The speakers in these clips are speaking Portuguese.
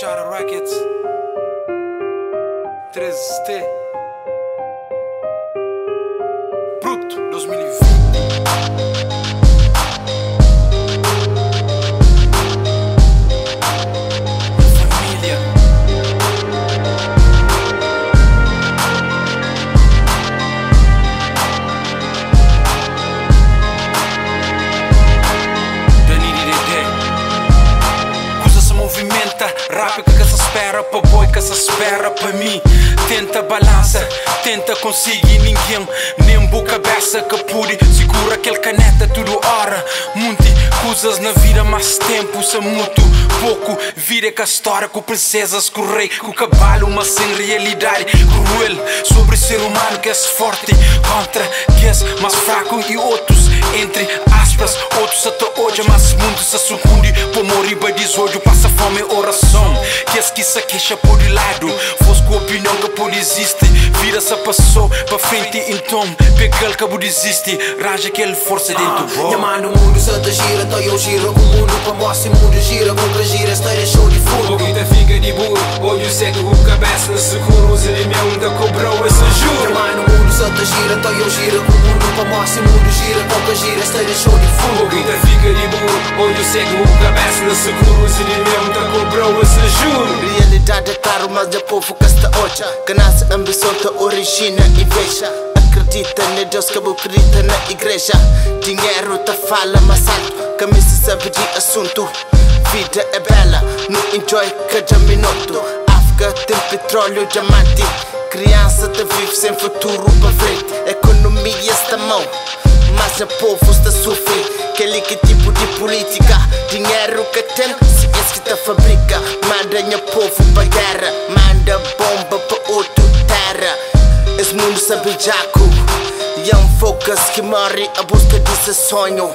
Charter Records. 3 T berra para mim. Tenta balança, tenta conseguir ninguém. Nem boa cabeça que pude Segura aquele caneta tudo hora Muitas coisas na vida mais tempo Se muito pouco. Vira com a história com princesas correi Com cavalo mas sem realidade. Cruel sobre ser humano que é forte Contra que é mais fraco. E outros Entre aspas, outros até hoje Mas mundo se sucumbe Por morrer para desojo Se queixa por de lado. Fosse com opinião que pode existe. Vida se passou para frente então Pega ele que pode existe Raja aquele força dentro. Do Minha mano, o mundo se te gira Então eu giro. Com o mundo Para mostrar o mundo gira Contra gira, esteja show de fundo. Guita fica de burro. Olho seco, o cabeça no seguro. Os inimigos da cobrou esse juro. Minha mano, o mundo te gira Então eu giro. Com o mundo Para mostrar o mundo gira Contra gira, esteja show de fundo. Guita fica burro Olho seco, o cabeça no seguro inimigos da cobrou esse juro. Realidade é caro, mas é povo que está hoje Que nasce ambição, te origina e veja Acredita em Deus que acredita na igreja. Dinheiro te fala mais alto Camisa sabe de assunto. Vida é bela, no enjoy cada minuto África tem petróleo, diamante. Criança te vive sem futuro para frente mão o povo está sofrendo Aquele que tipo de política? Dinheiro que tem, ciência que te fabrica. Manda meu povo pra guerra Manda bomba pra outro terra. Esse mundo sabe jaco Young focus que morre a busca desse sonho.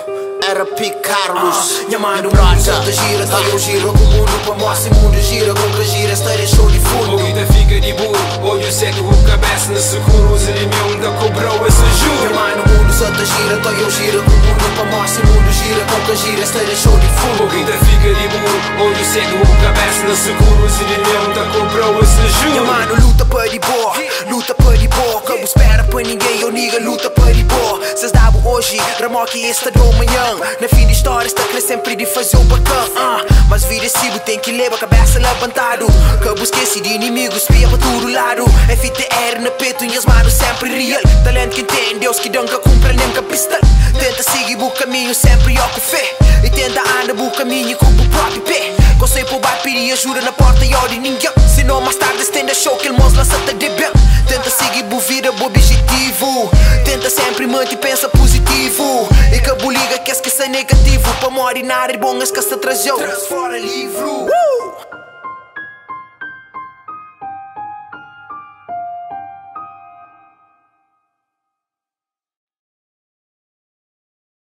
Era Carlos uh, Minha mano, o mundo Santa gira, tá eu giro com o mundo Pra mostrar o mundo gira, com que gira, esteja show de fundo. O guita fica de burro, olho seco, o cabeça no seguro Os inimigos da cobrou esse juro. Minha mundo Santa gira, tá eu giro com o mundo Pra mostrar o mundo gira, que gira, esteja show de fundo. O guita fica de burro, olho seco, o cabeça no seguro Os inimigos da cobrou esse juro. Minha mano, luta para de boa, luta para de boa Como espera para ninguém, eu niga, luta para de boa. Cês hoje, remoque esta do amanhã. Na fim de história está querer sempre de fazer o bacana. Uh, Mas vida cibo tem que levar a cabeça levantado. Que esqueci de inimigos, espia para todo lado. FTR na peito e as manos sempre real. Talento que entende, Deus que que cumpre nem pista. Tenta seguir o caminho sempre ó com fé E tenta andar o caminho com o próprio pé. Conselho por baixo, pedir ajuda na porta e ordem ninguém. Senão mais tarde estende a show que ele mostra lança-te de bem Tenta seguir o vida, o objetivo. Tenta sempre manter pensa positivo. E que a liga que esqueça negativo. Para morir na área bom esqueça trazer Transfora livro. Uh!